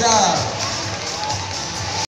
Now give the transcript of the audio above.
job.